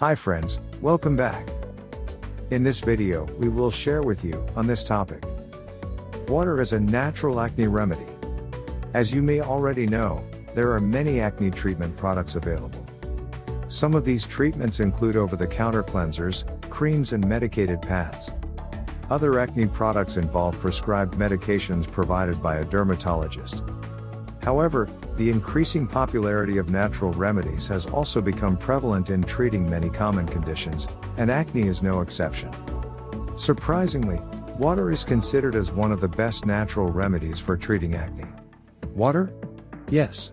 Hi friends, welcome back. In this video, we will share with you on this topic. Water is a natural acne remedy. As you may already know, there are many acne treatment products available. Some of these treatments include over-the-counter cleansers, creams and medicated pads. Other acne products involve prescribed medications provided by a dermatologist. However, the increasing popularity of natural remedies has also become prevalent in treating many common conditions, and acne is no exception. Surprisingly, water is considered as one of the best natural remedies for treating acne. Water? Yes.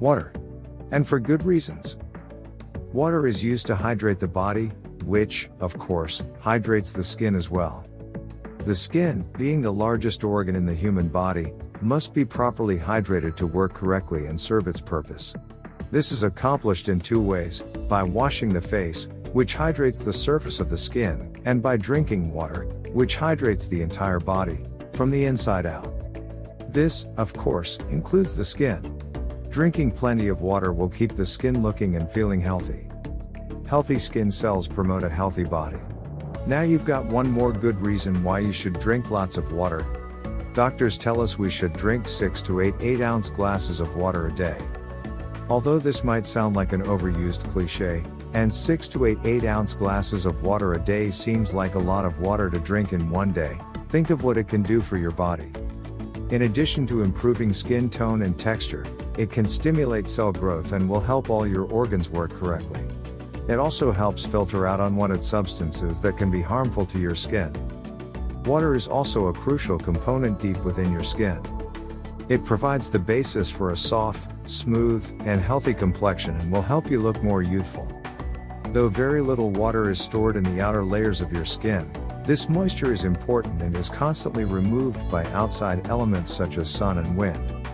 Water. And for good reasons. Water is used to hydrate the body, which, of course, hydrates the skin as well. The skin, being the largest organ in the human body, must be properly hydrated to work correctly and serve its purpose. This is accomplished in two ways, by washing the face, which hydrates the surface of the skin, and by drinking water, which hydrates the entire body, from the inside out. This, of course, includes the skin. Drinking plenty of water will keep the skin looking and feeling healthy. Healthy skin cells promote a healthy body. Now you've got one more good reason why you should drink lots of water, Doctors tell us we should drink 6 to 8 8 ounce glasses of water a day. Although this might sound like an overused cliche, and 6 to 8 8 ounce glasses of water a day seems like a lot of water to drink in one day, think of what it can do for your body. In addition to improving skin tone and texture, it can stimulate cell growth and will help all your organs work correctly. It also helps filter out unwanted substances that can be harmful to your skin. Water is also a crucial component deep within your skin. It provides the basis for a soft, smooth, and healthy complexion and will help you look more youthful. Though very little water is stored in the outer layers of your skin, this moisture is important and is constantly removed by outside elements such as sun and wind.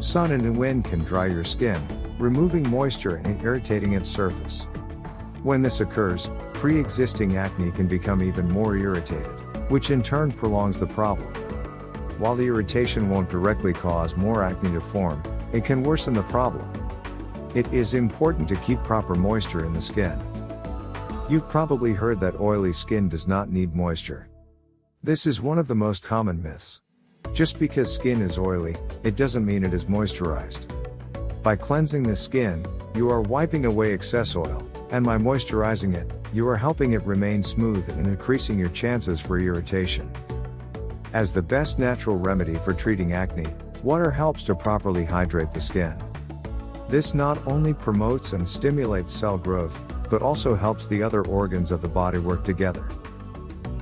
Sun and wind can dry your skin, removing moisture and irritating its surface. When this occurs, pre-existing acne can become even more irritated which in turn prolongs the problem. While the irritation won't directly cause more acne to form, it can worsen the problem. It is important to keep proper moisture in the skin. You've probably heard that oily skin does not need moisture. This is one of the most common myths. Just because skin is oily, it doesn't mean it is moisturized. By cleansing the skin, you are wiping away excess oil, and by moisturizing it, you are helping it remain smooth and increasing your chances for irritation. As the best natural remedy for treating acne, water helps to properly hydrate the skin. This not only promotes and stimulates cell growth, but also helps the other organs of the body work together.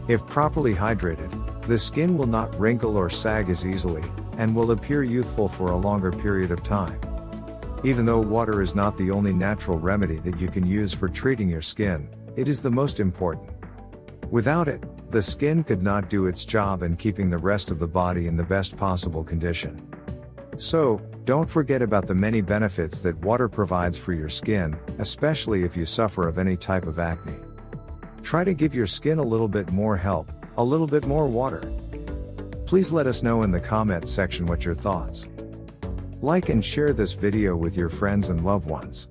If properly hydrated, the skin will not wrinkle or sag as easily, and will appear youthful for a longer period of time. Even though water is not the only natural remedy that you can use for treating your skin, it is the most important. Without it, the skin could not do its job in keeping the rest of the body in the best possible condition. So, don't forget about the many benefits that water provides for your skin, especially if you suffer of any type of acne. Try to give your skin a little bit more help, a little bit more water. Please let us know in the comments section what your thoughts. Like and share this video with your friends and loved ones.